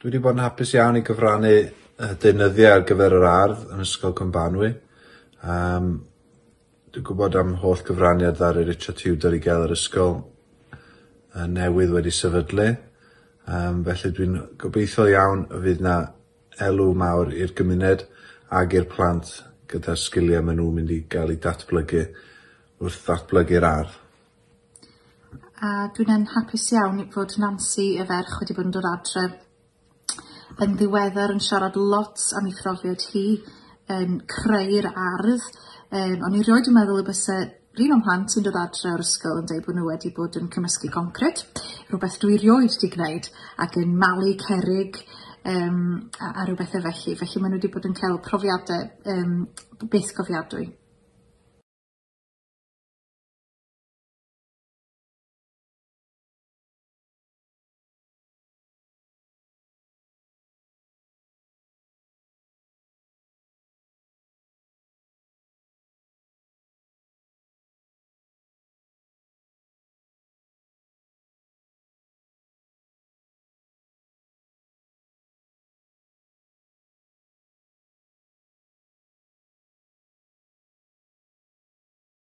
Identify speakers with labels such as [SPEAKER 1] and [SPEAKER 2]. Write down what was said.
[SPEAKER 1] Dwi wedi bod yn hapus iawn i gyfrannu y deunyddiau ar gyfer yr ardd yn Ysgol Cymbanwi. Um, dwi'n gwybod am holl gyfraniad ar y Richard Tudor i gael yr ysgol uh, newydd wedi sefydlu. Um, felly dwi'n gobeithio iawn y fydd na elw mawr i'r gymuned ag i'r plant gyda'r sgiliau maen nhw'n mynd i gael eu datblygu wrth ddatblygu'r ardd.
[SPEAKER 2] A dwi'n yn hapus iawn i fod Nancy y ferch wedi bod yn dod adref yn ddiweddar yn siarad lot am ei phrofiad hi yn creu'r ardd. Um, o'n i rioed yn meddwl y byse rhan o'n plant sy'n dod adre o'r ysgol yn dweud bod nhw wedi bod yn cymysgu concret, rhywbeth dwi rioed wedi gwneud, ac yn malu cerig um, a, a rhywbeth e felly. Felly maen nhw wedi bod yn cael profiadau um, beth gofiadwy.